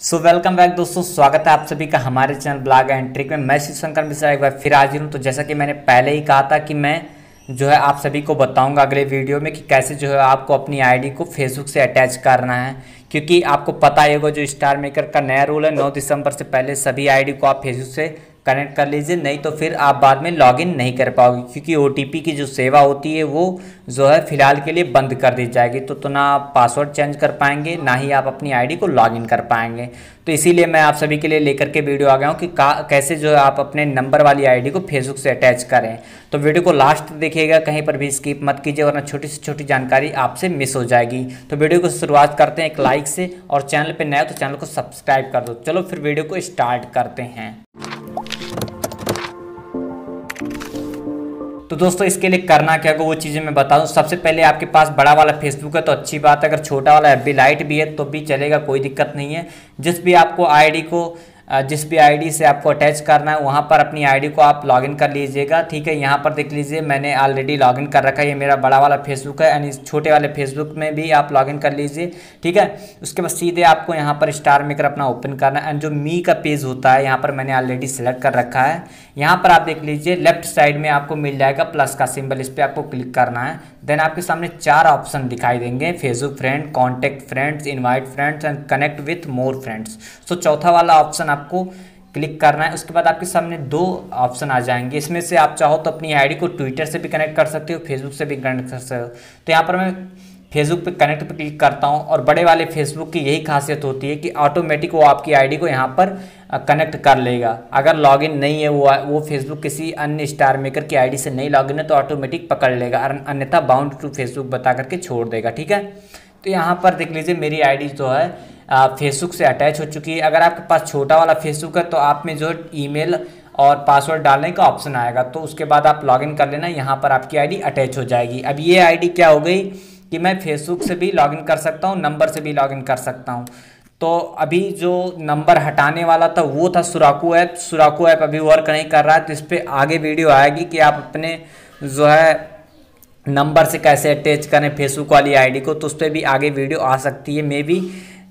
So welcome back दोस्तों, स्वागत है आप सभी का हमारे चैनल ब्लॉग एंड ट्रिक में। मैं शिव शंकर मिश्रा, एक बार फिर हाजिर हूँ। तो जैसा कि मैंने पहले ही कहा था कि मैं जो है आप सभी को बताऊँगा अगले वीडियो में कि कैसे जो है आपको अपनी आईडी को फेसबुक से अटैच करना है। क्योंकि आपको पता ही होगा जो स्टार मेकर का नया रूल है, नौ दिसंबर से पहले सभी आईडी को आप फेसबुक से कनेक्ट कर लीजिए नहीं तो फिर आप बाद में लॉगिन नहीं कर पाओगे क्योंकि ओटीपी की जो सेवा होती है वो जो है फ़िलहाल के लिए बंद कर दी जाएगी। तो, तो ना आप पासवर्ड चेंज कर पाएँगे ना ही आप अपनी आईडी को लॉगिन कर पाएँगे। तो इसीलिए मैं आप सभी के लिए लेकर के वीडियो आ गया हूँ कि कैसे जो है आप अपने नंबर वाली आईडी को फेसबुक से अटैच करें। तो वीडियो को लास्ट देखिएगा कहीं पर भी स्किप मत कीजिए वरना छोटी से छोटी जानकारी आपसे मिस हो जाएगी। तो वीडियो को शुरुआत करते हैं एक लाइक से और चैनल पर नए तो चैनल को सब्सक्राइब कर दो। चलो फिर वीडियो को स्टार्ट करते हैं। तो दोस्तों, इसके लिए करना क्या होगा, वो चीज़ें मैं बता दूँ। सबसे पहले आपके पास बड़ा वाला फेसबुक है तो अच्छी बात है। अगर छोटा वाला एफ़ बी लाइट भी है तो भी चलेगा, कोई दिक्कत नहीं है। जिस भी आपको आईडी को जिस भी आईडी से आपको अटैच करना है, वहाँ पर अपनी आईडी को आप लॉगिन कर लीजिएगा, ठीक है? यहाँ पर देख लीजिए, मैंने ऑलरेडी लॉगिन कर रखा है। ये मेरा बड़ा वाला फेसबुक है एंड इस छोटे वाले फेसबुक में भी आप लॉगिन कर लीजिए, ठीक है? उसके बाद सीधे आपको यहाँ पर स्टार मेकर अपना ओपन करना है। एंड जो मी का पेज होता है, यहाँ पर मैंने ऑलरेडी सेलेक्ट कर रखा है। यहाँ पर आप देख लीजिए लेफ़्ट साइड में आपको मिल जाएगा प्लस का सिंबल इस पर आपको क्लिक करना है। देन आपके सामने चार ऑप्शन दिखाई देंगे Facebook friend contact friends invite friends and connect with more friends so चौथा वाला ऑप्शन आपको क्लिक करना है। उसके बाद आपके सामने दो ऑप्शन आ जाएँगे। इसमें से आप चाहो तो अपनी आईडी को ट्विटर से भी कनेक्ट कर सकते हो, फेसबुक से भी कनेक्ट कर सकते हो। तो यहाँ पर मैं फेसबुक पे कनेक्ट पे क्लिक करता हूँ और बड़े वाले फेसबुक की यही खासियत होती है कि ऑटोमेटिक वो आपकी आईडी को यहाँ पर कनेक्ट कर लेगा। अगर लॉगिन नहीं है वो वो फेसबुक किसी अन्य स्टार मेकर की आईडी से नहीं लॉगिन है तो ऑटोमेटिक पकड़ लेगा। अन्यथा बाउंड टू फेसबुक बता करके छोड़ देगा। ठीक है? तो यहाँ पर देख लीजिए मेरी आईडी जो है फेसबुक से अटैच हो चुकी है। अगर आपके पास छोटा वाला फेसबुक है तो आप में जो ईमेल और पासवर्ड डालने का ऑप्शन आएगा तो उसके बाद आप लॉगिन कर लेना, यहाँ पर आपकी आईडी अटैच हो जाएगी। अब ये आईडी क्या हो गई कि मैं फेसबुक से भी लॉगिन कर सकता हूँ नंबर से भी लॉगिन कर सकता हूँ। तो अभी जो नंबर हटाने वाला था, वो था सुराकू ऐप सुराकू ऐप अभी वर्क नहीं कर रहा है तो इस पर आगे वीडियो आएगी कि आप अपने जो है नंबर से कैसे अटैच करें फेसबुक वाली आईडी को तो उस पर भी आगे वीडियो आ सकती है। मे बी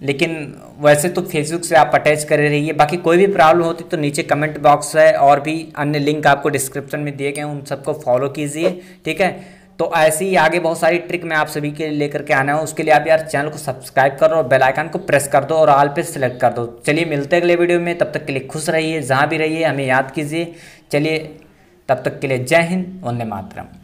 लेकिन वैसे तो फेसबुक से आप अटैच करे रहिए। बाकी कोई भी प्रॉब्लम होती तो नीचे कमेंट बॉक्स है और भी अन्य लिंक आपको डिस्क्रिप्शन में दिए गए हैं। उन सबको फॉलो कीजिए, ठीक है? तो ऐसे ही आगे बहुत सारी ट्रिक मैं आप सभी के लिए लेकर के आना हूँ। उसके लिए आप यार चैनल को सब्सक्राइब करो और बेल आइकन को प्रेस कर दो और ऑल पे सेलेक्ट कर दो। चलिए मिलते हैं अगले वीडियो में। तब तक के लिए खुश रहिए, जहाँ भी रहिए, हमें याद कीजिए। चलिए, तब तक के लिए जय हिंद, वंदे मातरम।